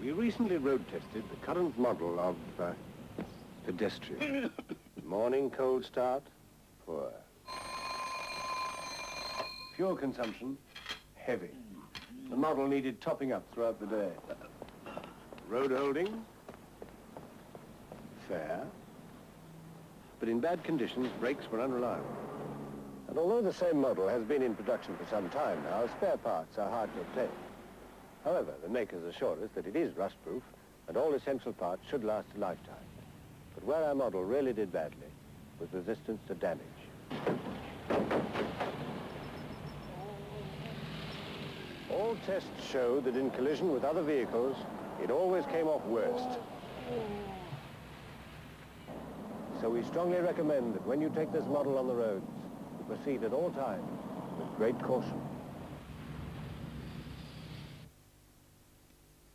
We recently road tested the current model of uh, pedestrian. Morning cold start, poor. Fuel consumption, heavy. The model needed topping up throughout the day. Road holding, fair. But in bad conditions, brakes were unreliable. And although the same model has been in production for some time now, spare parts are hard to obtain. However, the makers assure us that it is rust-proof and all essential parts should last a lifetime. But where our model really did badly was resistance to damage. All tests show that in collision with other vehicles, it always came off worst. So we strongly recommend that when you take this model on the roads, you proceed at all times with great caution.